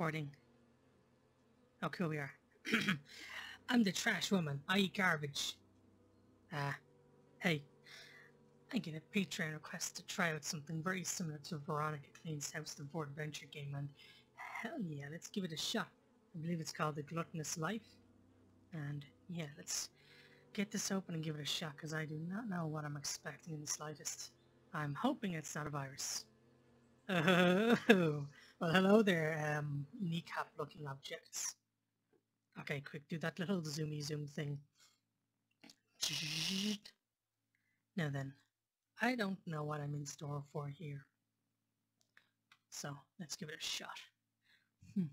Recording? Cool, we are. I'm the trash woman. I eat garbage. Ah, uh, hey. I get a Patreon request to try out something very similar to Veronica Clean's House of Board Adventure game, and hell yeah, let's give it a shot. I believe it's called The Gluttonous Life. And yeah, let's get this open and give it a shot, because I do not know what I'm expecting in the slightest. I'm hoping it's not a virus. Oh, well hello there, um, kneecap-looking objects. Okay, quick, do that little zoomy zoom thing. Now then, I don't know what I'm in store for here. So, let's give it a shot.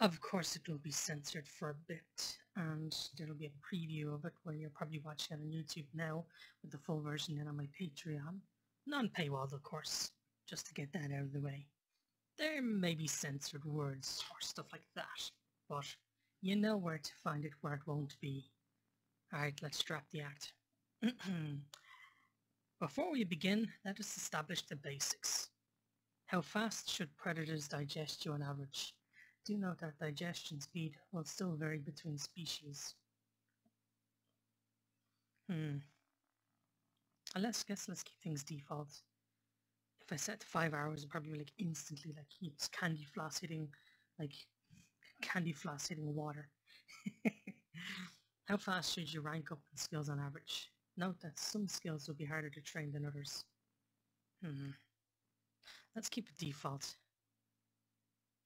of course it will be censored for a bit, and there'll be a preview of it where you're probably watching it on YouTube now, with the full version then on my Patreon. Non-paywalled, of course, just to get that out of the way. There may be censored words or stuff like that, but you know where to find it where it won't be. Alright, let's drop the act. Before we begin, let us establish the basics. How fast should predators digest you on average? Do note that digestion speed will still vary between species. Hmm. Let's guess let's keep things default. If I set to five hours, it probably like instantly like keeps candy floss hitting like candy floss hitting water. How fast should you rank up in skills on average? Note that some skills will be harder to train than others. Hmm. Let's keep it default.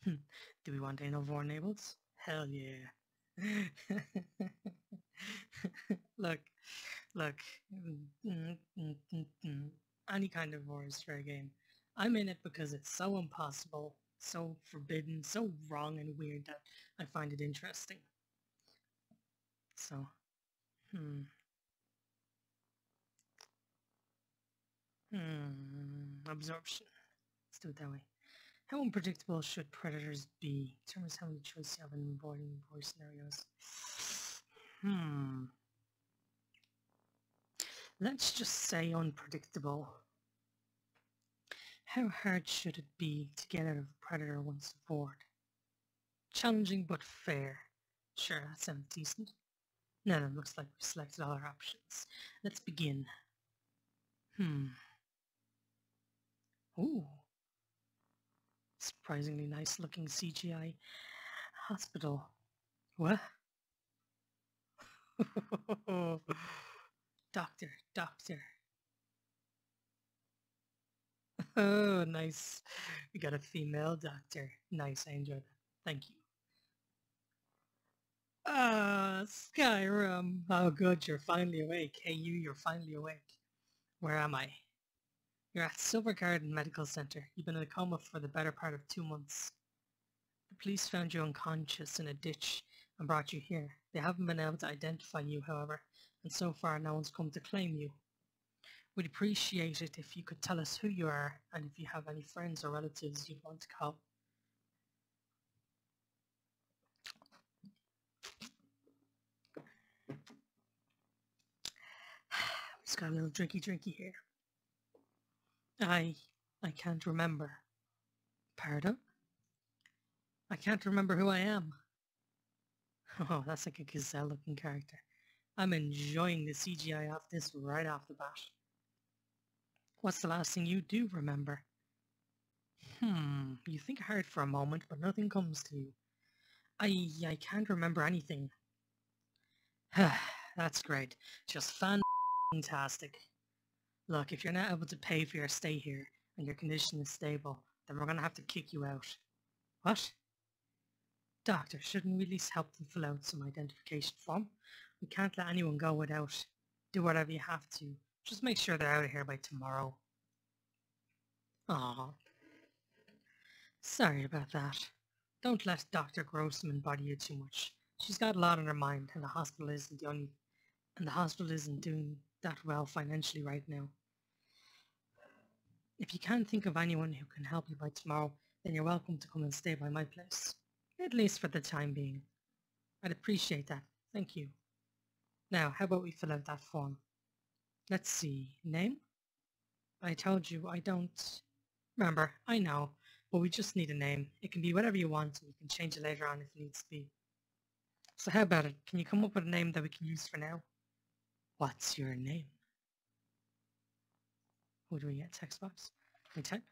Hmm. Do we want anal vore enabled? Hell yeah. look, look. Mm, mm, mm, Any kind of horror story game. I'm in it because it's so impossible so forbidden, so wrong and weird that I find it interesting. So, hmm. Hmm, absorption. Let's do it that way. How unpredictable should predators be? Determines how many choices you have in avoiding vore scenarios. Hmm. Let's just say unpredictable. How hard should it be to get out of a predator once aboard? Challenging but fair. Sure, that sounds decent. Now then, looks like we've selected all our options. Let's begin. Hmm. Ooh. Surprisingly nice looking CGI hospital. What? doctor, doctor. Oh, nice. We got a female doctor. Nice, I that. Thank you. Ah, uh, Skyrim. Oh, good, you're finally awake. Hey, you, you're finally awake. Where am I? You're at Silver Garden Medical Center. You've been in a coma for the better part of two months. The police found you unconscious in a ditch and brought you here. They haven't been able to identify you, however, and so far no one's come to claim you. We'd appreciate it if you could tell us who you are and if you have any friends or relatives you'd want to call. Just got a little drinky drinky here. I I can't remember. Pardon? I can't remember who I am. Oh, that's like a gazelle looking character. I'm enjoying the CGI of this right off the bat. What's the last thing you do remember? Hmm, you think hard for a moment, but nothing comes to you. I, I can't remember anything. That's great. Just fantastic. Look, if you're not able to pay for your stay here, and your condition is stable, then we're gonna have to kick you out. What? Doctor, shouldn't we at least help them fill out some identification form? We can't let anyone go without. Do whatever you have to just make sure they're out of here by tomorrow. Aw. Sorry about that. Don't let Dr. Grossman bother you too much. She's got a lot on her mind and the hospital isn't the only and the hospital isn't doing that well financially right now. If you can't think of anyone who can help you by tomorrow, then you're welcome to come and stay by my place. At least for the time being. I'd appreciate that. Thank you. Now, how about we fill out that form? Let's see. Name? I told you I don't... Remember, I know, but we just need a name. It can be whatever you want, and you can change it later on if it needs to be. So how about it? Can you come up with a name that we can use for now? What's your name? What do we get? Text box? We type?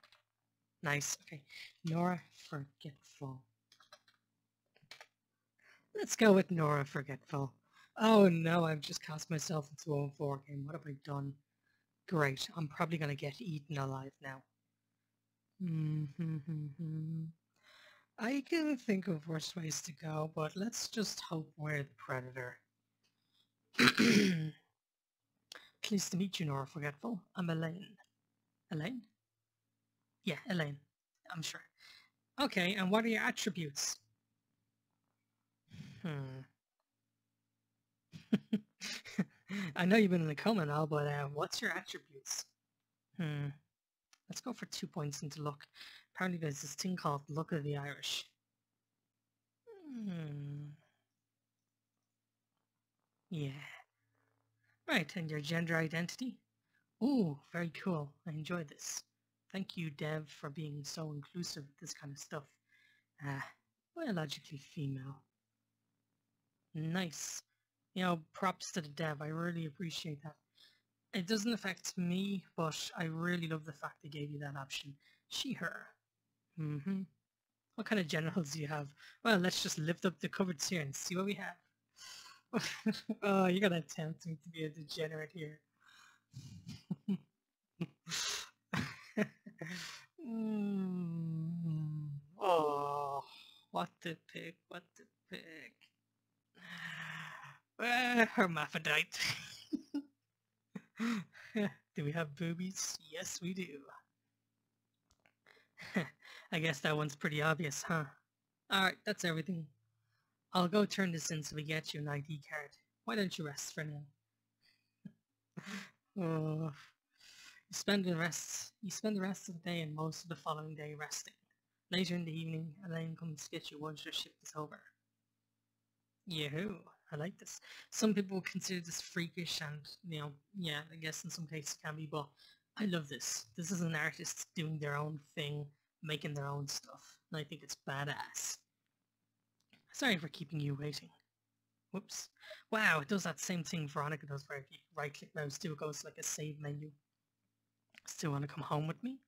Nice. Okay. Nora Forgetful. Let's go with Nora Forgetful. Oh no, I've just cast myself into a vore game. What have I done? Great. I'm probably going to get eaten alive now. I can think of worse ways to go, but let's just hope we're the predator. Pleased to meet you, Nora Forgetful. I'm Elaine. Elaine? Yeah, Elaine. I'm sure. Okay, and what are your attributes? Hmm. I know you've been in the coma now, but uh, what's your attributes? Hmm. Let's go for two points into luck. Apparently there's this thing called Luck of the Irish. Hmm. Yeah. Right, and your gender identity? Ooh, very cool. I enjoyed this. Thank you, Dev, for being so inclusive with this kind of stuff. Ah, uh, biologically female. Nice. You know, props to the dev. I really appreciate that. It doesn't affect me, but I really love the fact they gave you that option. She, her. Mm-hmm. What kind of genitals do you have? Well, let's just lift up the cupboards here and see what we have. oh, you're gonna tempt me to be a degenerate here. mm. Oh, what the pick, what the pick. Uh, hermaphrodite. do we have boobies? Yes, we do. I guess that one's pretty obvious, huh? Alright, that's everything. I'll go turn this in so we get you an ID card. Why don't you rest for now? oh, you spend the rest. You spend the rest of the day and most of the following day resting. Later in the evening, Elaine comes to get you once your shift is over. Yahoo! I like this. Some people consider this freakish and, you know, yeah, I guess in some cases it can be, but I love this. This is an artist doing their own thing, making their own stuff, and I think it's badass. Sorry for keeping you waiting. Whoops. Wow, it does that same thing Veronica does where you right-click mouse too, it goes like a save menu. Still want to come home with me?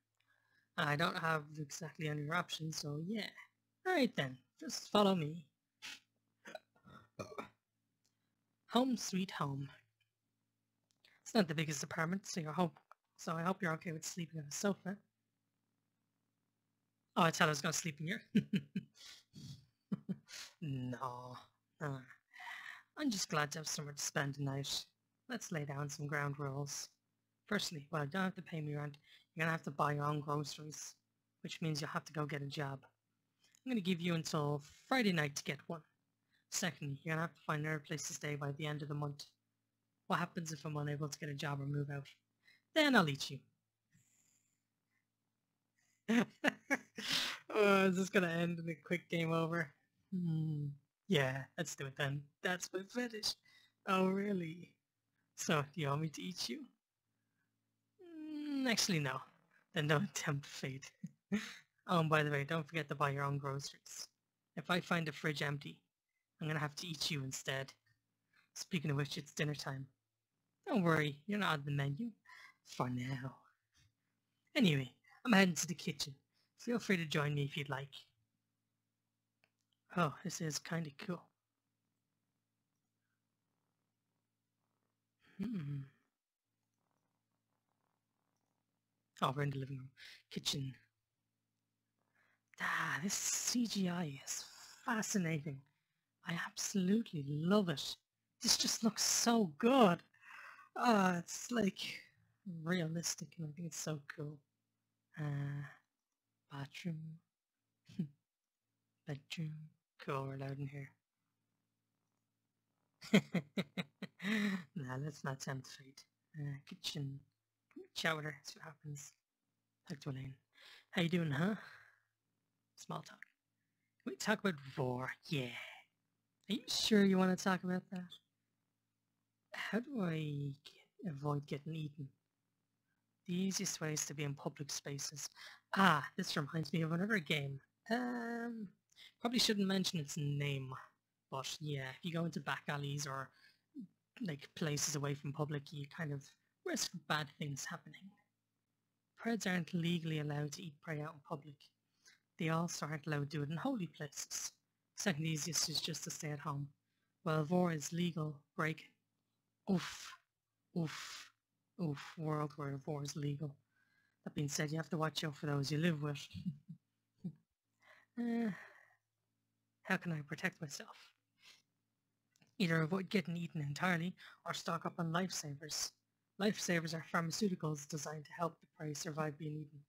I don't have exactly any options, so yeah. Alright then, just follow me. Home sweet home. It's not the biggest apartment, so, you're hope, so I hope you're okay with sleeping on the sofa. Oh, I thought I was to sleep in here. no. Uh, I'm just glad to have somewhere to spend the night. Let's lay down some ground rules. Firstly, well, you don't have to pay me rent. You're to have to buy your own groceries, which means you'll have to go get a job. I'm going to give you until Friday night to get one. Secondly, you're going to have to find another place to stay by the end of the month. What happens if I'm unable to get a job or move out? Then I'll eat you. oh, is this going to end in a quick game over? Hmm. Yeah, let's do it then. That's my fetish. Oh, really? So, do you want me to eat you? Mm, actually, no. Then don't tempt fate. oh, and by the way, don't forget to buy your own groceries. If I find the fridge empty, I'm gonna have to eat you instead. Speaking of which, it's dinner time. Don't worry, you're not on the menu. For now. Anyway, I'm heading to the kitchen. Feel free to join me if you'd like. Oh, this is kinda cool. Hmm. Oh, we're in the living room. Kitchen. Ah, this CGI is fascinating. I absolutely love it. This just looks so good. Ah, it's like realistic and I think it's so cool. Uh, bathroom. Bedroom. Cool, we're loud in here. nah, let's not tempt fate. Uh, kitchen. With her, see what happens. Talk to Elaine. How you doing, huh? Small talk. We talk about vore? Yeah. Are you sure you want to talk about that? How do I get, avoid getting eaten? The easiest way is to be in public spaces. Ah, this reminds me of another game. Um, probably shouldn't mention its name, but yeah, if you go into back alleys or like places away from public, you kind of risk bad things happening. Preds aren't legally allowed to eat prey out in public. They also aren't allowed to do it in holy places. Second easiest is just to stay at home. While Vore is legal, break. Oof. Oof. Oof. World where Vore is legal. That being said, you have to watch out for those you live with. uh, how can I protect myself? Either avoid getting eaten entirely or stock up on lifesavers. Lifesavers are pharmaceuticals designed to help the prey survive being eaten.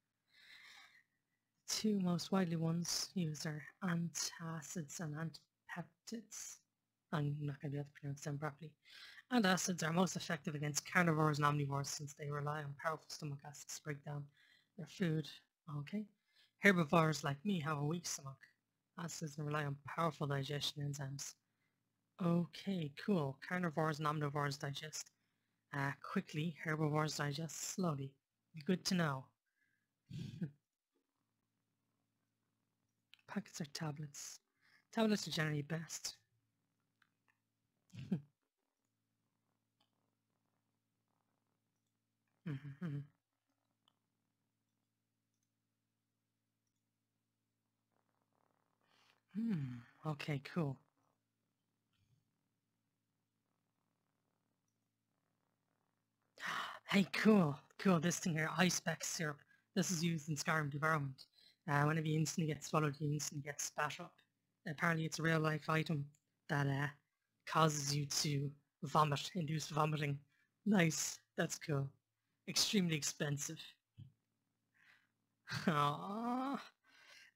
Two most widely ones used are antacids and antipeptids. I'm not going to be able to pronounce them properly. Antacids are most effective against carnivores and omnivores since they rely on powerful stomach acids to break down their food. Okay. Herbivores like me have a weak stomach. Acids rely on powerful digestion enzymes. Okay, cool. Carnivores and omnivores digest uh, quickly. Herbivores digest slowly. Good to know. Packets are tablets. Tablets are generally best. Mm-hmm. Hmm. Okay, cool. Hey, cool. Cool. This thing here, Ice-Specs syrup. This is used in Skyrim Devourment. Uh, whenever you instantly get swallowed, you instantly get spat up. Apparently it's a real life item that uh, causes you to vomit, induce vomiting. Nice. That's cool extremely expensive.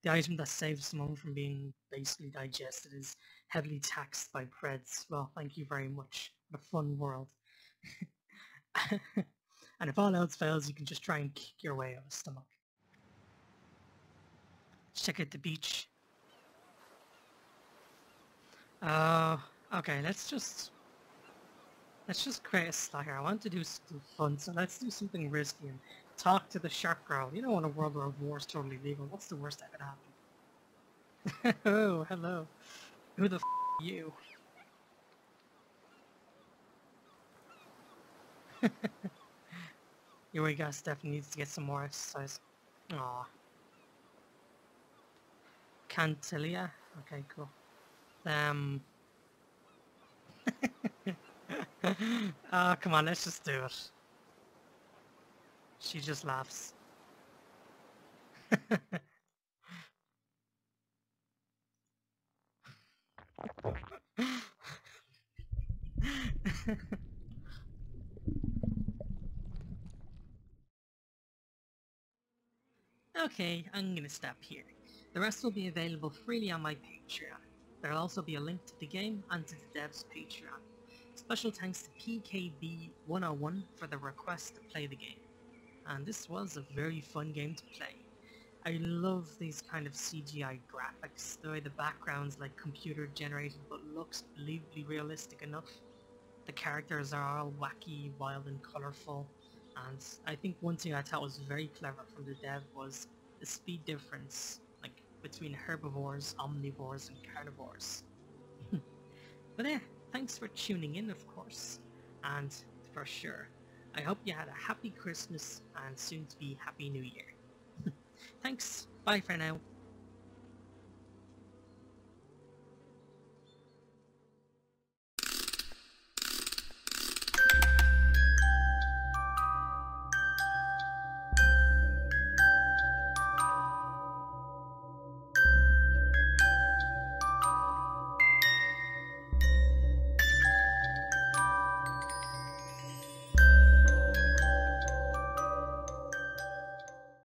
The item that saves someone from being basically digested is heavily taxed by Preds. Well, thank you very much. What a fun world. and if all else fails, you can just try and kick your way out of stomach. Check out the beach. Uh, okay, let's just Let's just create a slot here. I want to do something fun, so let's do something risky and talk to the shark girl. You know when a world where vore is totally legal, what's the worst that could happen? oh, hello. Who the f are you? Guys definitely needs to get some more exercise. Aw. Cantilia? Okay, cool. Um... oh, come on, let's just do it. She just laughs. okay, I'm gonna stop here. The rest will be available freely on my Patreon. There'll also be a link to the game and to the dev's Patreon. Special thanks to PKB101 for the request to play the game. And this was a very fun game to play. I love these kind of CGI graphics, the way the background's like computer generated but looks believably realistic enough. The characters are all wacky, wild and colourful, and I think one thing I thought was very clever from the dev was the speed difference between herbivores, omnivores and carnivores. but yeah, Thanks for tuning in, of course. And for sure, I hope you had a happy Christmas and soon to be Happy New Year. Thanks. Bye for now.